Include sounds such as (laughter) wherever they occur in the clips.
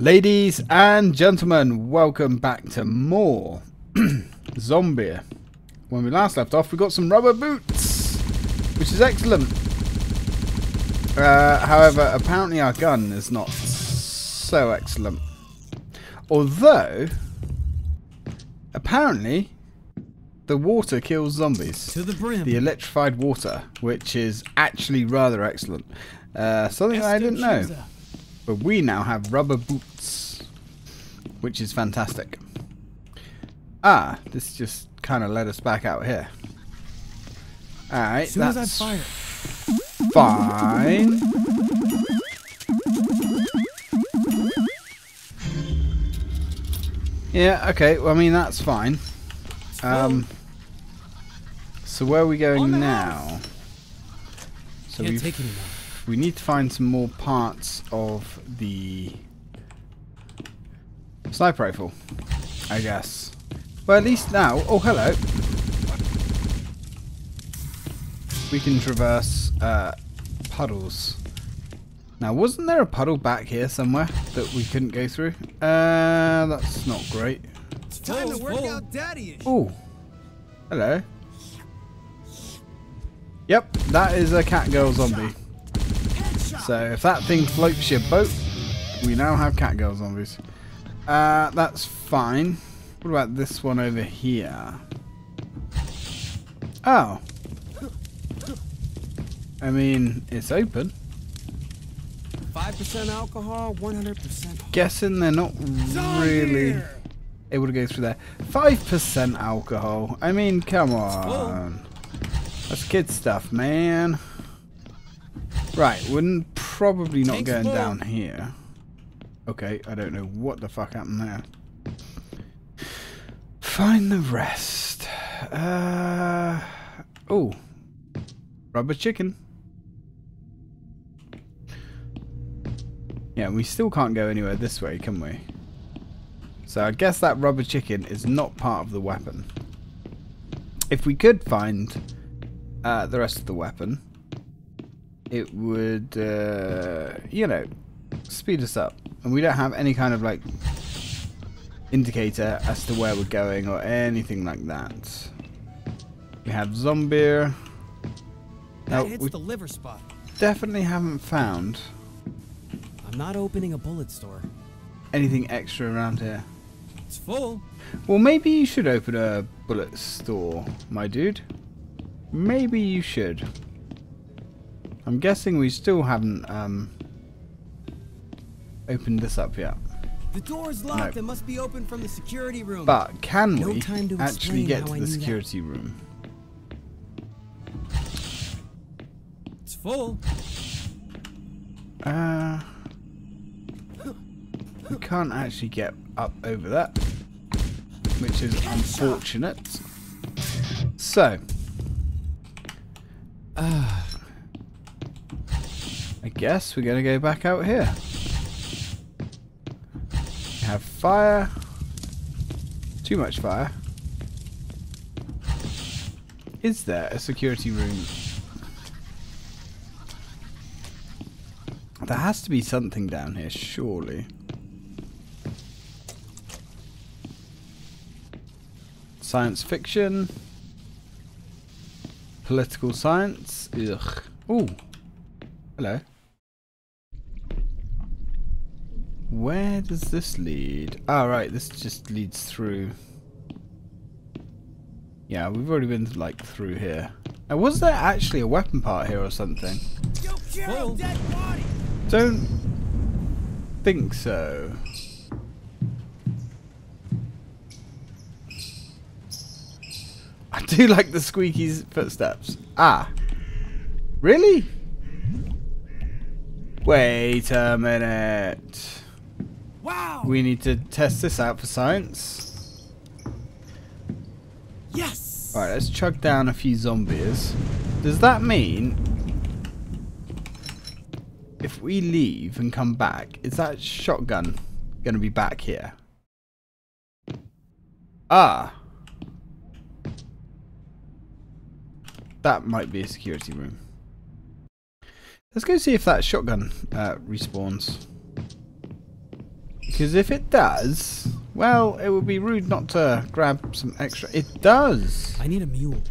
Ladies and gentlemen, welcome back to more (clears throat) Zombeer. When we last left off, we got some rubber boots, which is excellent. Uh, however, apparently our gun is not so excellent. Although, apparently, the water kills zombies. To the brim. The electrified water, which is actually rather excellent. Uh, something I didn't know. But we now have rubber boots, which is fantastic. Ah, this just kind of led us back out here. Alright, As soon as I that's fire. fine. Yeah, okay, well, I mean, that's fine. Um, so where are we going now? So Can't we've we need to find some more parts of the sniper rifle, I guess. Well, at least now. Oh, hello. We can traverse uh, puddles. Now, wasn't there a puddle back here somewhere that we couldn't go through? Uh, that's not great. It's time to work out daddy Oh, hello. Yep, that is a cat girl zombie. So if that thing floats your boat, we now have cat girl zombies. Uh, that's fine. What about this one over here? Oh. I mean, it's open. Five percent alcohol, one hundred percent. Guessing they're not really able to go through there. 5% alcohol. I mean, come on. That's kid stuff, man. Right, we're probably not Tank's going full. down here. Okay, I don't know what the fuck happened there. Find the rest. Uh, oh, rubber chicken. Yeah, we still can't go anywhere this way, can we? So I guess that rubber chicken is not part of the weapon. If we could find uh, the rest of the weapon, it would, uh, you know, speed us up. And we don't have any kind of like indicator as to where we're going or anything like that. We have zombie. That Now, hits the liver spot. definitely haven't found I'm not opening a bullet store. anything extra around here. It's full. Well, maybe you should open a bullet store, my dude. Maybe you should. I'm guessing we still haven't um, opened this up yet. The door's locked. No. It must be open from the security room. But can No we time to actually get to I the knew that. security room? it's full. Uh, we can't actually get up over that, which is unfortunate. So, uh, guess we're gonna go back out here. Have fire. Too much fire. Is there a security room There has to be something down here, surely. Science fiction. Political science. Ugh. Ooh. Hello. Where does this lead? Oh, right. This just leads through. Yeah, we've already been, like, through here. Now, was there actually a weapon part here or something? Don't think so. I do (laughs) like the squeaky footsteps. Ah. Really? Wait a minute. Wow. We need to test this out for science. yes. Alright, let's chug down a few zombies. Does that mean if we leave and come back, is that shotgun going to be back here? Ah. That might be a security room. Let's go see if that shotgun uh, respawns. Because if it does, well, it would be rude not to grab some extra. It does. I need a mule.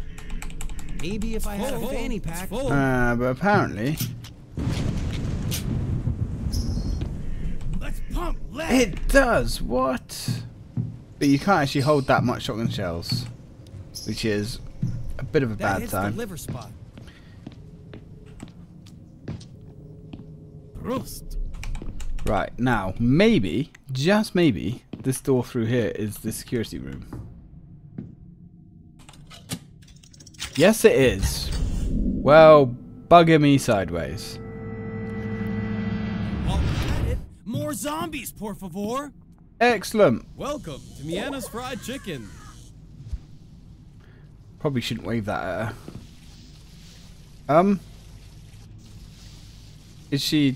Maybe if I had a Full. fanny pack. full. Uh, but apparently, Let's pump lead. it does. What? But you can't actually hold that much shotgun shells, which is a bit of a That bad hits time. the liver spot. Prost. Right, now, maybe, just maybe, this door through here is the security room. Yes, it is. Well, bugger me sideways. While we're at it, more zombies, por favor. Excellent. Welcome to Miana's Fried Chicken. Probably shouldn't wave that at her. Um. Is she...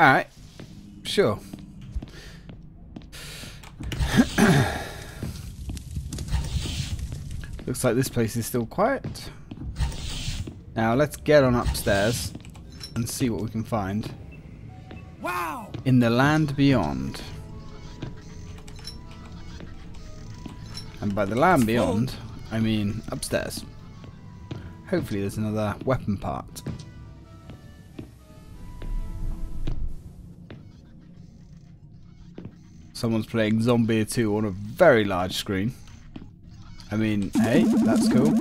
Alright. Sure. (coughs) Looks like this place is still quiet. Now let's get on upstairs and see what we can find Wow. in the land beyond. And by the land beyond, I mean upstairs. Hopefully there's another weapon part. Someone's playing Zombie 2 on a very large screen. I mean, hey, that's cool.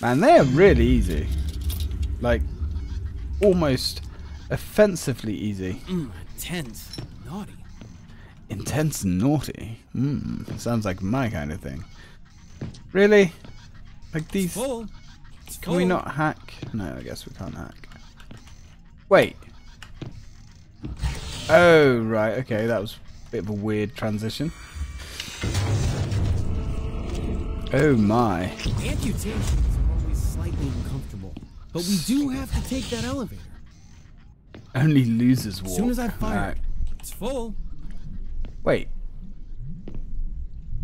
Man, they are really easy. Like, almost offensively easy. Mmm, intense. Naughty. Intense and naughty. Hmm, sounds like my kind of thing. Really? Like these... Full. It's Can we not hack? No, I guess we can't hack. Wait. Oh, right, okay, that was a bit of a weird transition. Oh my. Amputations are always slightly uncomfortable. But we do have to take that elevator. Only losers walk. As soon as I fire Alright. it. It's full. Wait.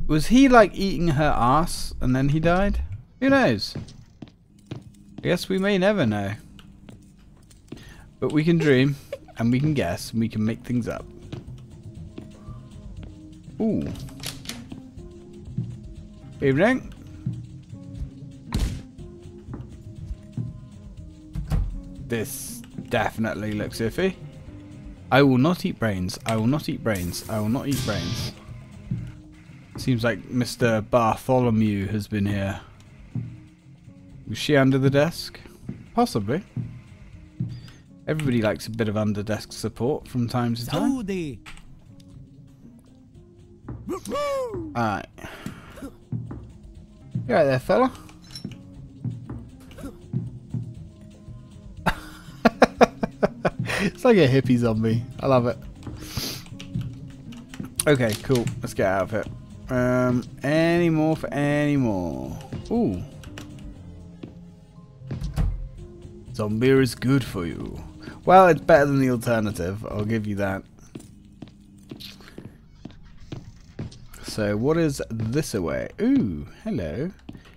Was he like eating her ass and then he died? Who knows? I guess we may never know. But we can dream (laughs) and we can guess and we can make things up. Ooh. Evening. This definitely looks iffy. I will not eat brains. I will not eat brains. I will not eat brains. Seems like Mr. Bartholomew has been here. Was she under the desk? Possibly. Everybody likes a bit of under desk support from time to time. Saudi. Alright. You right there, fella? (laughs) it's like a hippie zombie. I love it. Okay, cool. Let's get out of here. Um, any more for any more? Ooh. Zombeer is good for you. Well, it's better than the alternative. I'll give you that. So, what is this away? Ooh, hello.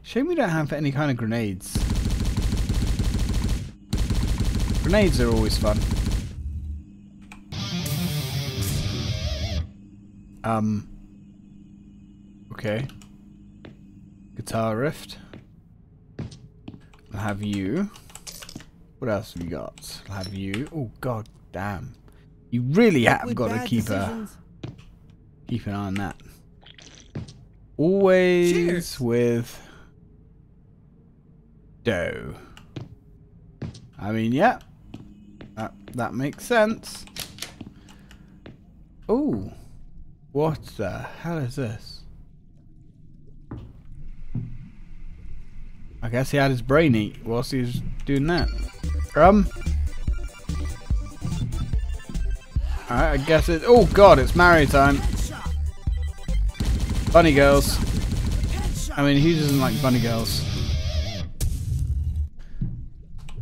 Shame we don't have any kind of grenades. Grenades are always fun. Um. Okay. Guitar rift. I'll have you. What else have you got? I'll have you. Oh god damn. You really have got to keep a keep an eye on that. Always Cheers. with dough. I mean, yeah, that that makes sense. Oh, what the hell is this? I guess he had his brain eat whilst he was doing that. Um. Alright, I guess it. Oh god, it's Mario time. Bunny girls. I mean, who doesn't like bunny girls?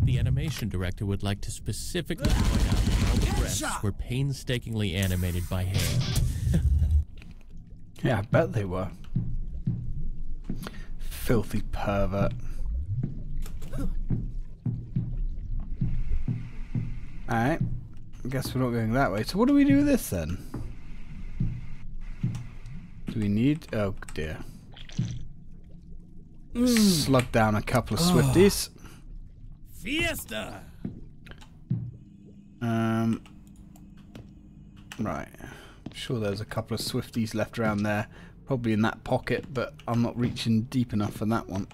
The animation director would like to specifically point out that all the breaths were painstakingly animated by hand. (laughs) Yeah, I bet they were. Filthy pervert. Alright. I guess we're not going that way. So what do we do with this then? Do we need... Oh dear. Slug down a couple of Swifties. Fiesta! Um, right. I'm sure there's a couple of Swifties left around there. Probably in that pocket, but I'm not reaching deep enough for that one.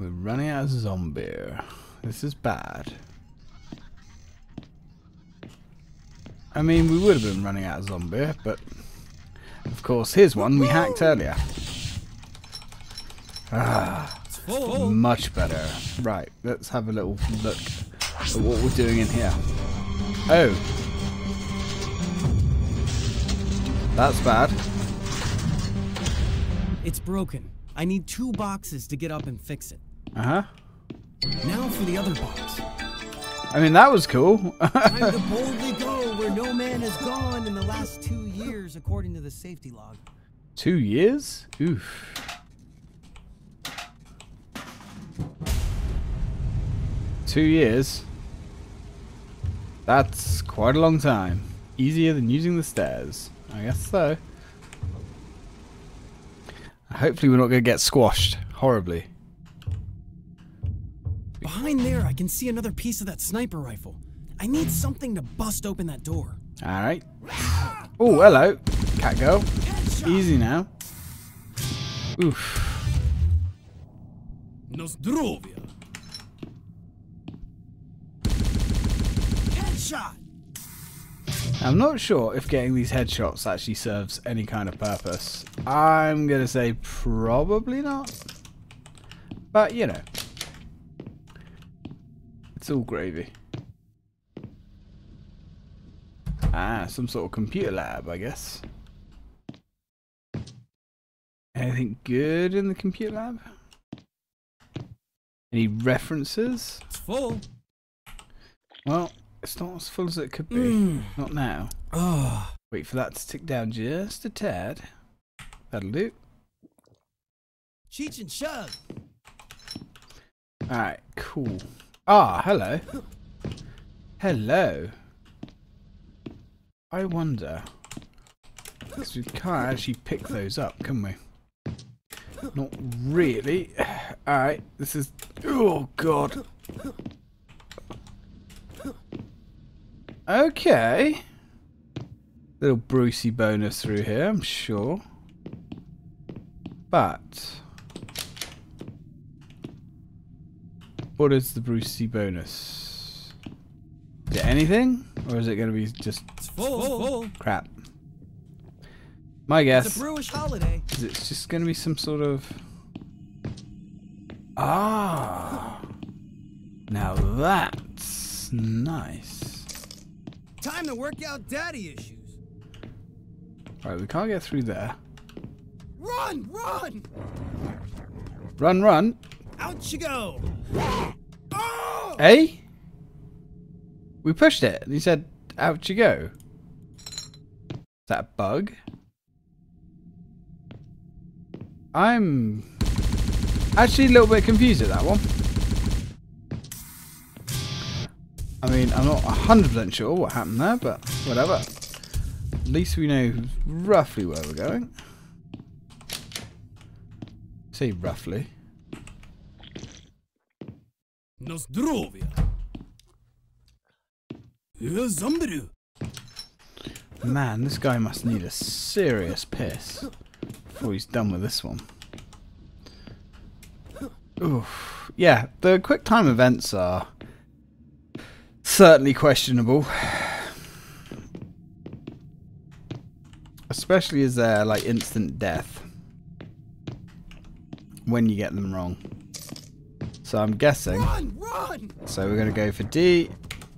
We're running out of Zombeer. This is bad. I mean, we would have been running out of Zombeer, but of course, here's one we hacked earlier. Ah, much better. Right, let's have a little look at what we're doing in here. Oh. That's bad. It's broken. I need two boxes to get up and fix it. Uh-huh. Now for the other box. I mean, that was cool. Time to (laughs) boldly go where no man has gone in the last two years, according to the safety log. Two years? Oof. Two years? That's quite a long time. Easier than using the stairs. I guess so. Hopefully we're not going to get squashed horribly. Behind there, I can see another piece of that sniper rifle. I need something to bust open that door. Alright. Oh, hello. Cat girl. Easy now. Oof. Nozdrovia. Headshot! I'm not sure if getting these headshots actually serves any kind of purpose. I'm going to say probably not. But, you know. It's all gravy. Ah, some sort of computer lab, I guess. Anything good in the computer lab? Any references? It's full. Well, it's not as full as it could be. Mm. Not now. Oh, Wait for that to tick down just a tad. That'll do. Cheech and Chug. Alright, cool. Ah, hello. Hello. I wonder. Because we can't actually pick those up, can we? Not really. Alright, this is. Oh, God. Okay. Little Brucey bonus through here, I'm sure. But. What is the Brucey bonus? Is it anything? Or is it going to be just It's full. full. crap? My It's guess a brewish holiday. is it's just going to be some sort of... Ah! Now that's nice. Time to work out daddy issues. Right, we can't get through there. Run, run! Run, run. Out you go! Oh! Eh? We pushed it. And he said, out you go. Is that a bug? I'm actually a little bit confused at that one. I mean, I'm not 100% sure what happened there, but whatever. At least we know roughly where we're going. Say roughly. Nozdrovia. Zambiru. Man, this guy must need a serious piss before he's done with this one. Oof. Yeah, the quick time events are certainly questionable. Especially as they're like instant death when you get them wrong. So I'm guessing. Run, run! So we're going to go for D.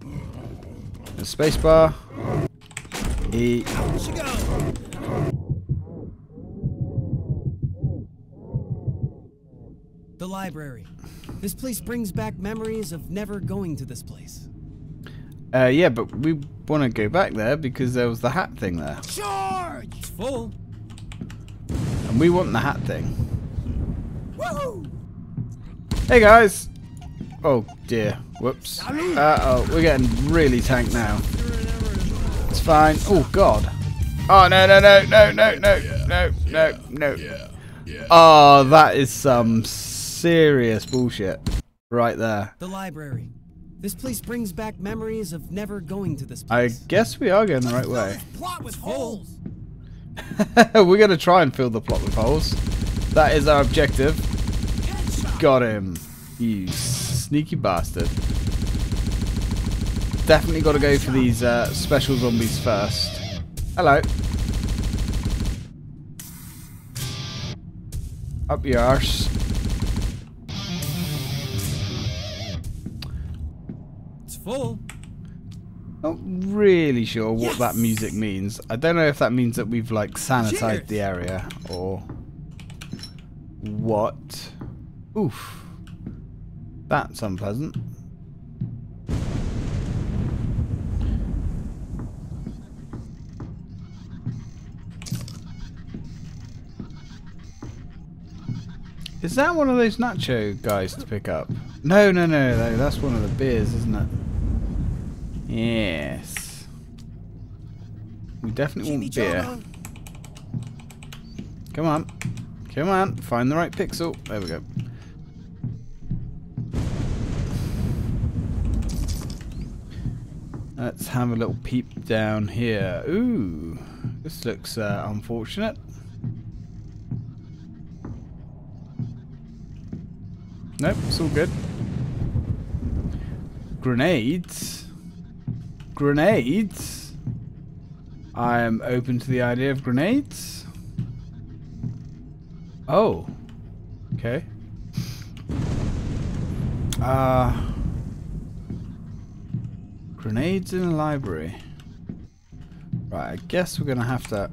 And spacebar. E. Out you go! The library. This place brings back memories of never going to this place. Uh, yeah, but we want to go back there because there was the hat thing there. Charge! It's full. And we want the hat thing. Hey guys! Oh dear. Whoops. Uh oh, we're getting really tanked now. It's fine. Oh god. Oh no no no no no no no no no. Oh, that is some serious bullshit right there. The library. This place brings back memories of never going to this place. I guess we are going the right way. plot with holes. (laughs) We're going to try and fill the plot with holes. That is our objective. Got him. You sneaky bastard. Definitely got to go for these uh, special zombies first. Hello. Up your arse. It's full. Not really sure what that music means. I don't know if that means that we've like sanitized Cheers. the area or what. Oof. That's unpleasant. Is that one of those nacho guys to pick up? No, no, no, no. That's one of the beers, isn't it? Yes. We definitely want beer. Come on. Come on. Find the right pixel. There we go. Let's have a little peep down here. Ooh. This looks uh, unfortunate. Nope, it's all good. Grenades. Grenades. I am open to the idea of grenades. Oh. Okay. Uh Grenades in the library. Right, I guess we're gonna have to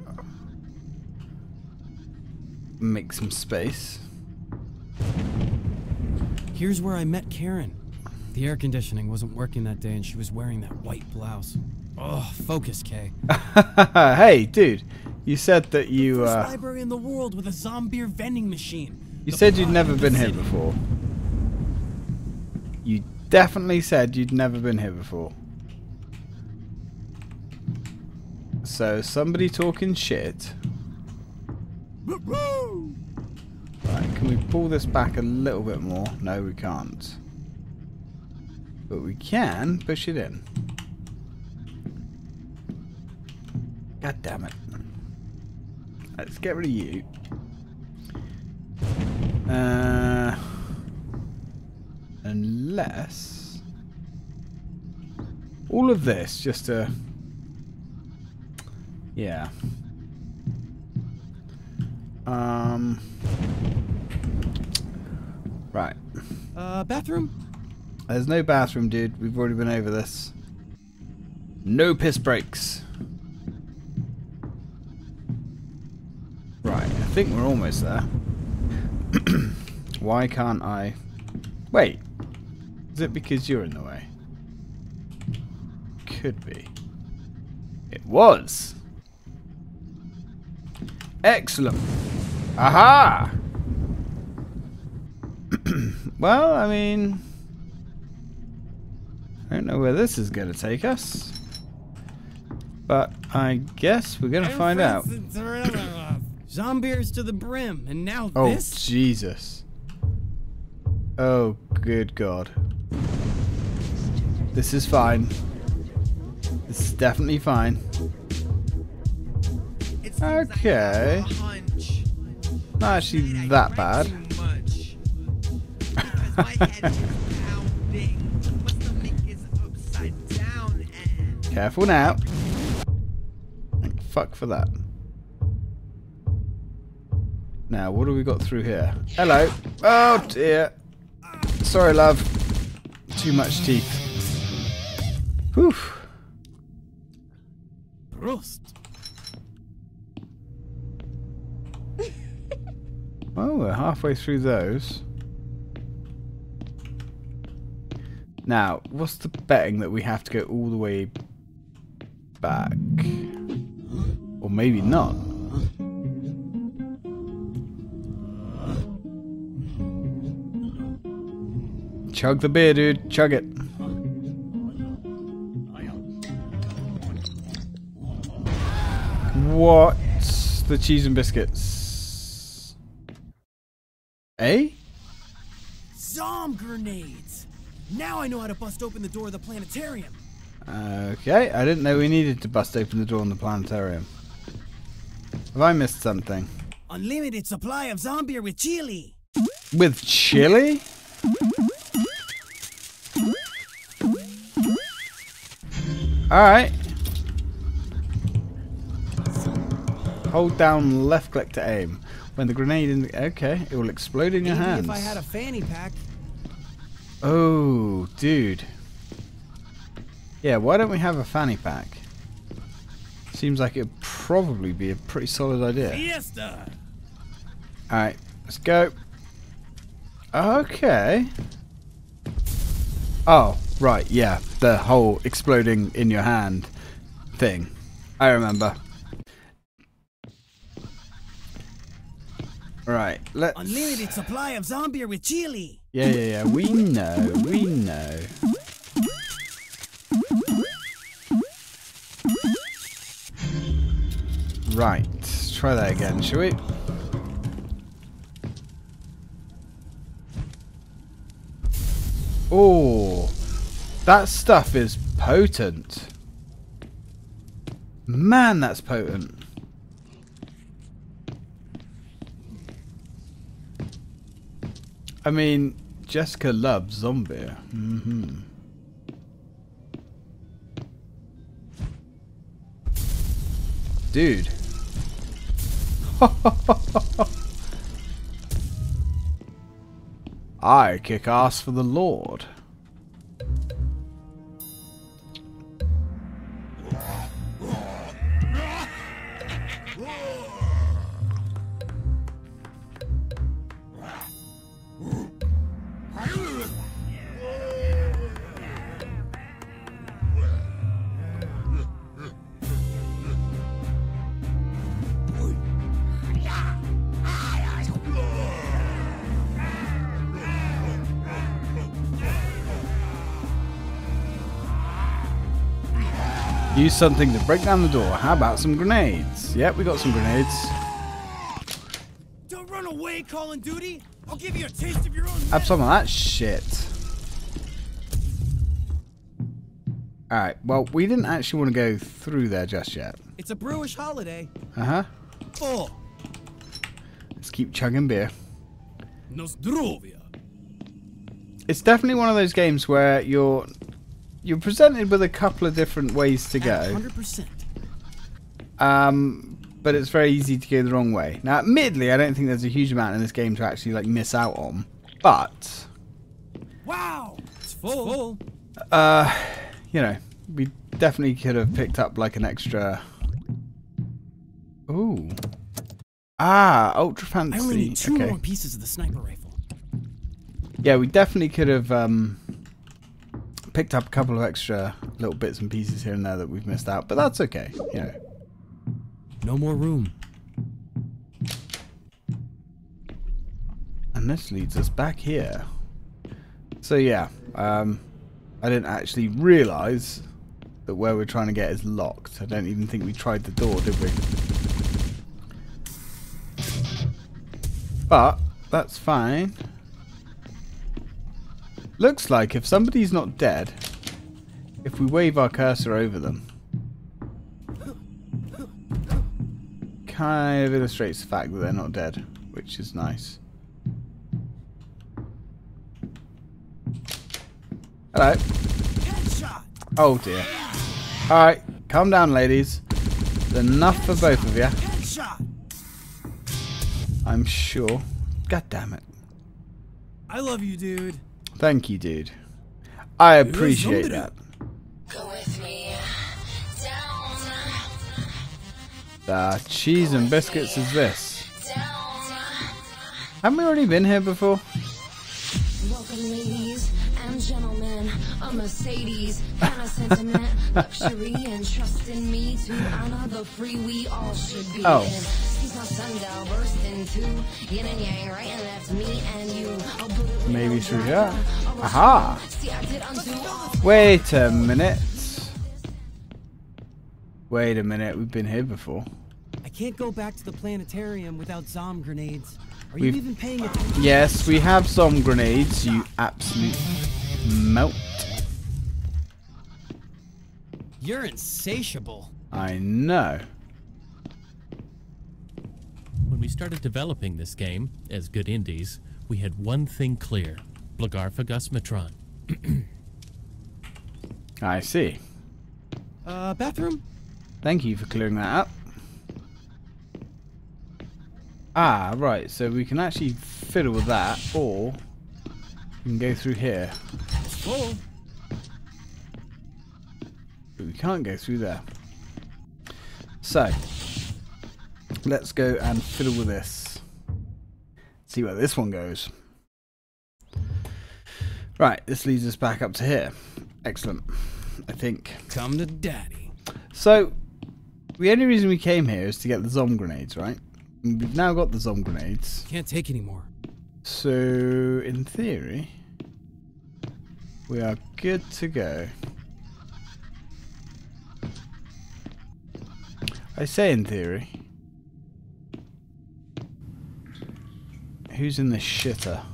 make some space. Here's where I met Karen. The air conditioning wasn't working that day and she was wearing that white blouse. Oh, focus, Kay. (laughs) hey, dude, you said that you First uh, library in the world with a zombie vending machine. you The said you'd never the been here before. You definitely said you'd never been here before. So somebody talking shit. Right, can we pull this back a little bit more? No, we can't. But we can push it in. God damn it. Let's get rid of you. Uh, unless all of this just to yeah. Um. Right. Uh, bathroom? There's no bathroom, dude. We've already been over this. No piss breaks. Right, I think we're almost there. (clears throat) Why can't I... Wait. Is it because you're in the way? Could be. It was. Excellent. Aha! (clears throat) well, I mean... I don't know where this is going to take us. But I guess we're going to find out. (clears throat) Zombies to the brim, and now Oh, this? Jesus. Oh, good God. This is fine. This is definitely fine. Okay. Not actually that bad. (laughs) Careful now. Thank fuck for that. Now, what do we got through here? Hello. Oh dear. Sorry, love. Too much teeth. Whew. Prost. Well, we're halfway through those. Now, what's the betting that we have to go all the way back? Or maybe not. Chug the beer, dude. Chug it. What's the cheese and biscuits? Eh? Zom grenades! Now I know how to bust open the door of the planetarium. Okay, I didn't know we needed to bust open the door in the planetarium. Have I missed something? Unlimited supply of Zombeer with chili. With chili? Alright. Hold down left click to aim. When the grenade in the, Okay, it will explode in your Maybe hands. if I had a fanny pack. Oh, dude. Yeah, why don't we have a fanny pack? Seems like it'd probably be a pretty solid idea. Fiesta! Alright, let's go. Okay. Oh, right, yeah. The whole exploding in your hand thing. I remember. Right, let's... Unlimited supply of Zombeer with chili. Yeah, yeah, yeah. We know. We know. Right. Let's try that again, shall we? Oh, that stuff is potent. Man, that's potent. I mean, Jessica loves Zombeer. hmm Dude. (laughs) I kick ass for the Lord. Use something to break down the door. How about some grenades? Yep, we got some grenades. Don't run away, Call of Duty. I'll give you a taste of your own. Have some of that shit. Alright, well, we didn't actually want to go through there just yet. It's a brewish holiday. Uh-huh. Oh, Let's keep chugging beer. Nostrovia! It's definitely one of those games where you're you're presented with a couple of different ways to go. Hundred percent. Um, but it's very easy to go the wrong way. Now, admittedly, I don't think there's a huge amount in this game to actually like miss out on. But, Wow, it's full. uh, you know, we definitely could have picked up like an extra. Ooh. Ah, ultra fancy. I only need two okay. more pieces of the sniper rifle. Yeah, we definitely could have um, picked up a couple of extra little bits and pieces here and there that we've missed out, but that's okay. You know. No more room. And this leads us back here. So yeah, um, I didn't actually realise that where we're trying to get is locked. I don't even think we tried the door, did we? But, that's fine. Looks like if somebody's not dead, if we wave our cursor over them, kind of illustrates the fact that they're not dead, which is nice. Hello. Oh dear. Alright, calm down ladies. It's enough for both of you. I'm sure. God damn it. I love you, dude. Thank you, dude. I appreciate somebody. that. Go with me down, The cheese and biscuits is this. down. Haven't we already been here before? Welcome, ladies and gentlemen. A Mercedes, kind of sentiment, (laughs) luxury, and trust in me to honor the free we all should be. Oh. In. Sees my sundial burst into yin and yang, right and left, me and you. I'll put it with Maybe no through driver, here. Aha. restraint. See, I did undo all Wait a minute. Wait a minute, we've been here before. I can't go back to the planetarium without Zom grenades. Are We've- you even paying attention? Yes, we have some grenades, you absolute melt. You're insatiable. I know. When we started developing this game, as good indies, we had one thing clear. Blagarphagus Metron. (clears throat) I see. Uh, bathroom? Thank you for clearing that up. Ah, right, so we can actually fiddle with that, or we can go through here. It's full. But we can't go through there. So, let's go and fiddle with this. See where this one goes. Right, this leads us back up to here. Excellent, I think. Come to daddy. So, the only reason we came here is to get the Zom grenades, right? And we've now got the Zom grenades. Can't take anymore. So, in theory, we are good to go. I say in theory. Who's in the shitter?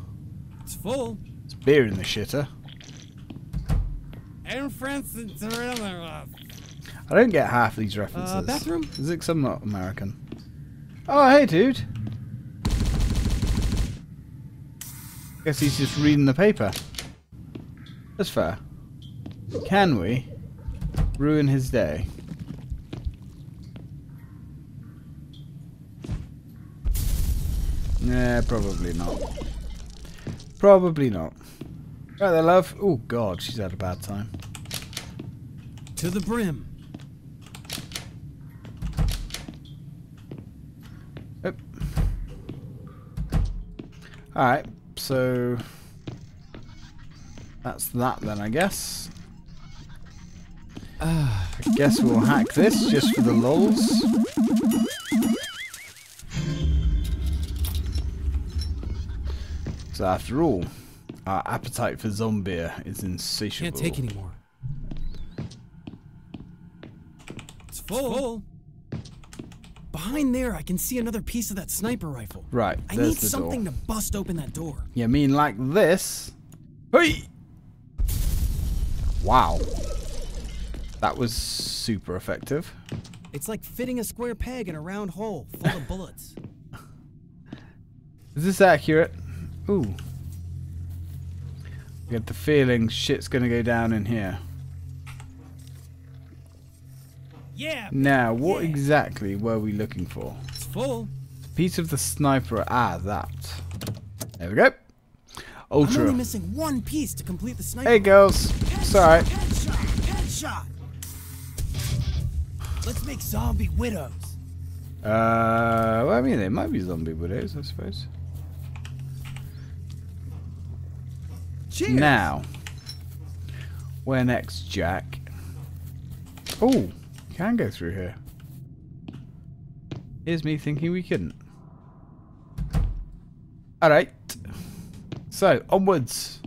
It's full. It's beer in the shitter. And Francis I don't get half these references. Uh, bathroom? Is it I'm not American? Oh, hey, dude. Guess he's just reading the paper. That's fair. Can we ruin his day? Nah, probably not. Probably not. Right there, love. Oh, God, she's had a bad time. To the brim. Yep. Alright, so that's that then, I guess. Ah. I guess we'll hack this just for the lols. So after all, our appetite for Zombeer is insatiable. Can't take anymore. It's full. Behind there, I can see another piece of that sniper rifle. Right, I need the something door. to bust open that door. You mean like this? Hey! Wow. That was super effective. It's like fitting a square peg in a round hole full of bullets. (laughs) Is this accurate? Ooh. I get the feeling shit's gonna go down in here. Yeah, Now, what Yeah. exactly were we looking for? it's full. Piece of the sniper. Ah, that. There we go. Ultra. I'm only missing one piece to complete the sniper. Hey, girls. Sorry. Headshot! Headshot! Let's make zombie widows. Uh, well, I mean, they might be zombie widows, I suppose. Cheers! Now, where next, Jack? Oh, can go through here. Here's me thinking we couldn't. Alright. So, onwards.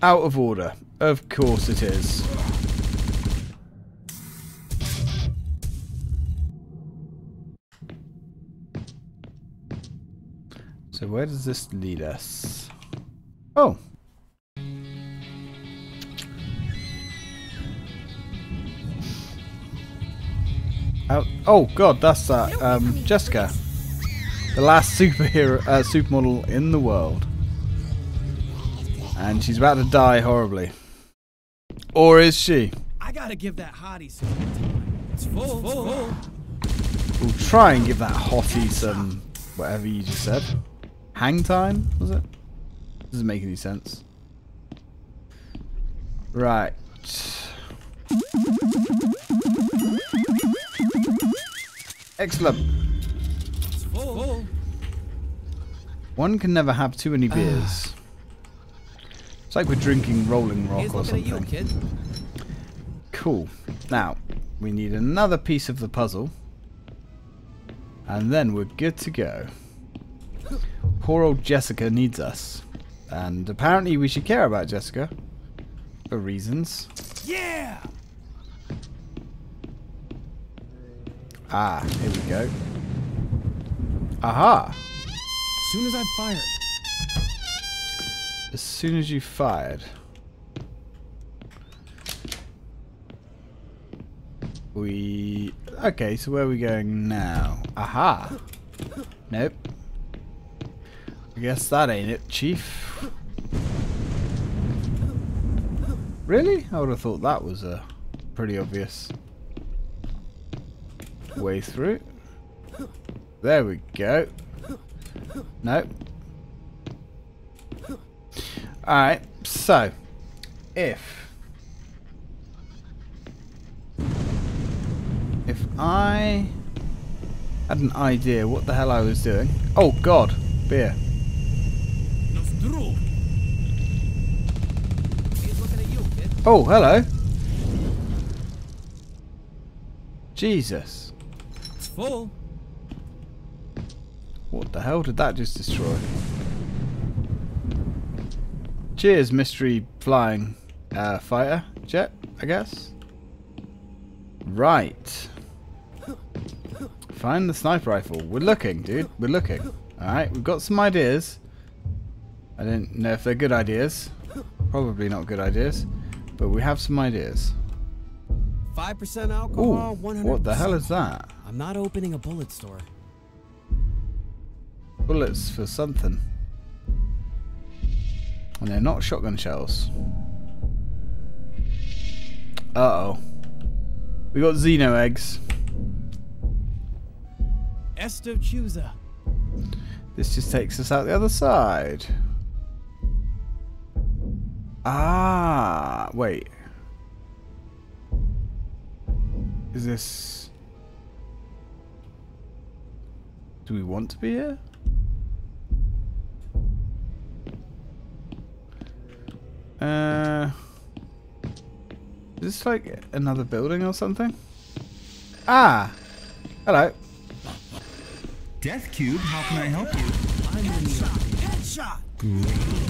Out of order. Of course it is. So where does this lead us? Oh. Oh, oh god, that's that. Um, Jessica. The last (laughs) superhero, uh, supermodel in the world. And she's about to die horribly. Or is she? I gotta give that hottie some time. It's full. It's full. We'll try and give that hottie some whatever you just said. Hang time, was it? Doesn't make any sense. Right. Excellent. One can never have too many beers. It's like we're drinking Rolling Rock or something. kid. Cool. Now, we need another piece of the puzzle. And then we're good to go. Poor old Jessica needs us. And apparently we should care about Jessica. For reasons. Yeah! Ah, here we go. Aha! As soon as I fired. As soon as you fired. We... Okay, so where are we going now? Aha! Nope. I guess that ain't it, Chief. Really? I would have thought that was a pretty obvious way through. There we go. Nope. Alright, so if if I had an idea what the hell I was doing. Oh god, beer. Oh, hello. Jesus. It's full. What the hell did that just destroy? Cheers, mystery flying uh, fighter jet, I guess. Right. Find the sniper rifle. We're looking, dude. We're looking. Alright, we've got some ideas. I don't know if they're good ideas. Probably not good ideas. But we have some ideas. 5% Ooh, alcohol, 100 what the hell is that? I'm not opening a bullet store. Bullets for something. And they're not shotgun shells. Uh oh. We got Xeno eggs. Esto Chusa. This just takes us out the other side. Ah, wait. Is this. Do we want to be here? Uh. Is this like another building or something? Ah! Hello. Death Cube, how can I help you? I'm in the Headshot! Headshot!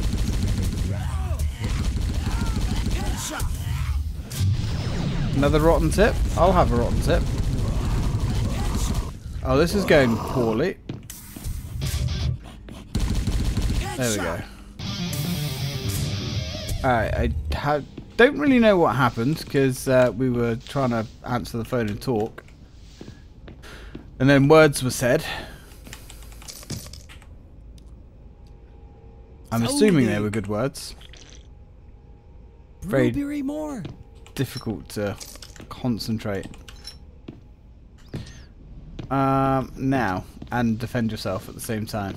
Another rotten tip? I'll have a rotten tip. Oh, this is going poorly. There we go. Alright, I don't really know what happened because uh, we were trying to answer the phone and talk. And then words were said. I'm assuming they were good words. Very- Blueberry more. difficult to concentrate. Um, now, and defend yourself at the same time.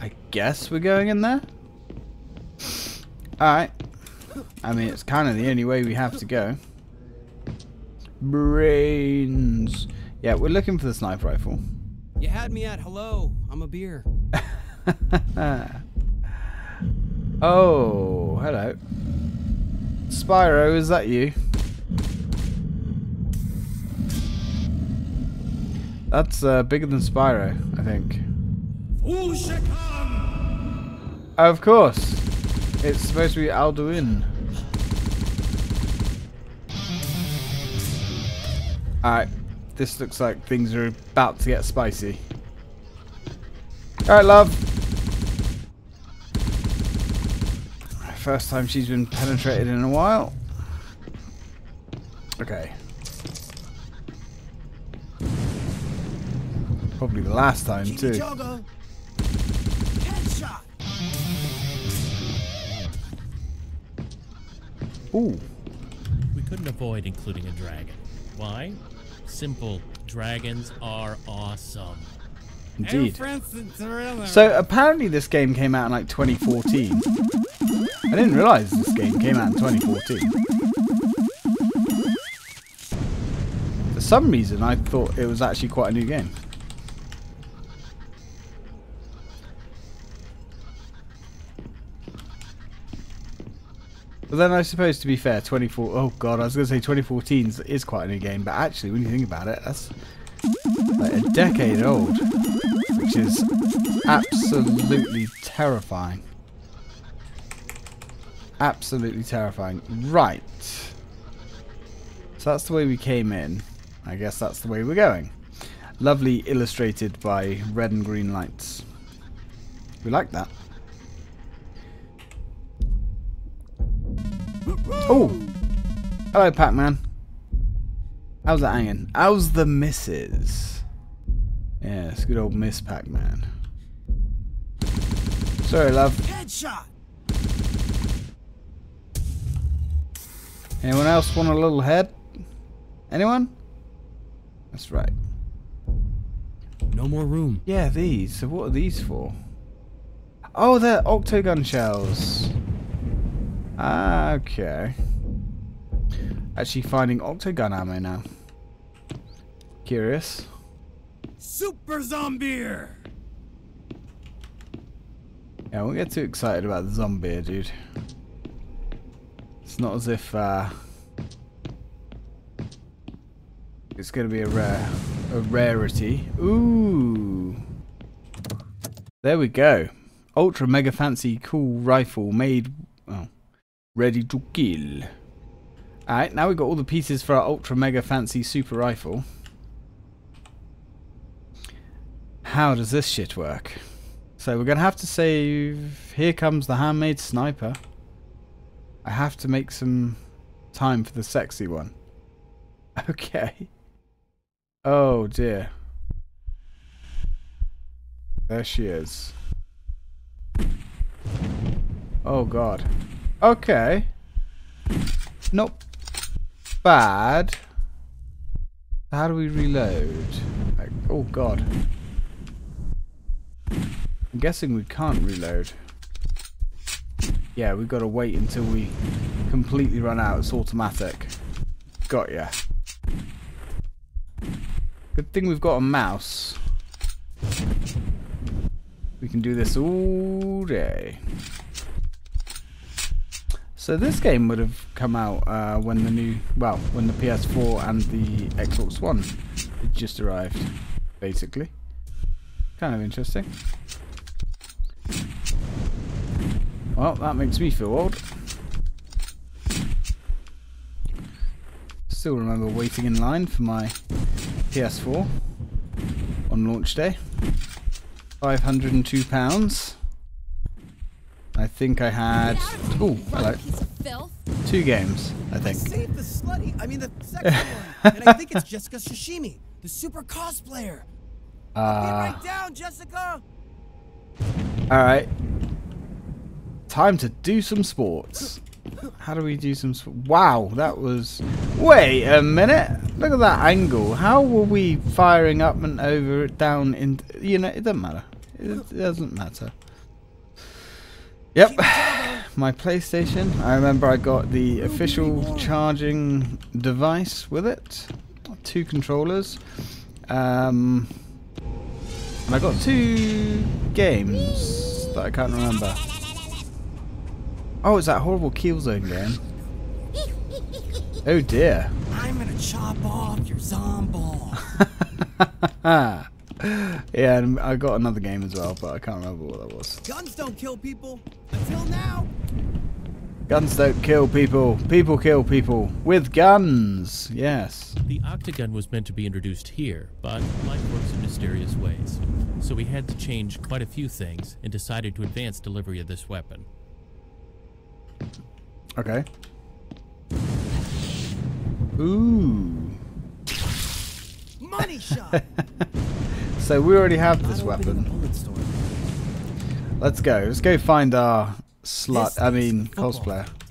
I guess we're going in there? Alright. I mean, it's kind of the only way we have to go. Brains. Yeah, we're looking for the sniper rifle. You had me at hello. I'm a beer. (laughs) oh, hello. Spyro, is that you? That's uh, bigger than Spyro, I think. Of course. It's supposed to be Alduin. Alright. This looks like things are about to get spicy. Alright, love. First time she's been penetrated in a while. Okay. Probably the last time, too. Ooh. We couldn't avoid including a dragon. Why? Simple. Dragons are awesome. Indeed. So apparently this game came out in like 2014. I didn't realise this game came out in 2014. For some reason I thought it was actually quite a new game. But then I suppose, to be fair, 24... Oh, God, I was going to say 2014 is- is quite a new game. But actually, when you think about it, that's like a decade old. Which is absolutely terrifying. Absolutely terrifying. Right. So that's the way we came in. I guess that's the way we're going. Lovely illustrated by red and green lights. We like that. Oh! Hello, Pac-Man. How's that hanging? How's the missus? Yes, good old Miss Pac-Man. Sorry, love. Headshot. Anyone else want a little head? Anyone? That's right. No more room. Yeah, these. So what are these for? Oh, they're octagon shells. Ah, okay. Actually finding octagon ammo now. Curious. Super zombie. Yeah, won't get too excited about the zombie, dude. It's not as if uh, it's going to be a rare, a rarity. Ooh, there we go. Ultra mega fancy cool rifle made, oh, ready to kill. All right, now we've got all the pieces for our ultra mega fancy super rifle. How does this shit work? So we're going to have to save... Here comes the handmade sniper. I have to make some time for the sexy one. (laughs) Okay. Oh dear. There she is. Oh god. Okay. Not bad. How do we reload? Like, oh god. I'm guessing we can't reload. Yeah, we've got to wait until we completely run out. It's automatic. Got ya. Good thing we've got a mouse. We can do this all day. So this game would have come out uh, when the new, well, when the PS4 and the Xbox One had just arrived, basically. Kind of interesting. Well, that makes me feel old. Still remember waiting in line for my PS4 on launch day. £502. I think I had... Oh, hello. Piece of filth. Two games, I think. Save the slutty. I mean the second one. And I think it's (laughs) Jessica Shishimi, the super cosplayer. Get Uh, right down, Jessica. Alright. Time to do some sports. How do we do some Wow, that was... Wait a minute. Look at that angle. How were we firing up and over, it down, in... You know, it doesn't matter. It doesn't matter. Yep. (sighs) My PlayStation. I remember I got the official charging device with it. Two controllers. Um... And I got two games that I can't remember. Oh, it's that horrible Killzone game. Oh dear. I'm gonna chop off your zomball. (laughs) yeah, and I got another game as well, but I can't remember what that was. Guns don't kill people. Until now. Guns don't kill people. People kill people with guns. Yes. The octagon was meant to be introduced here, but life works in mysterious ways. So we had to change quite a few things and decided to advance delivery of this weapon. Okay. Ooh. Money shot. (laughs) So we already have this weapon. a bullet store. Let's go. Let's go find our Slut. I mean, football. cosplayer.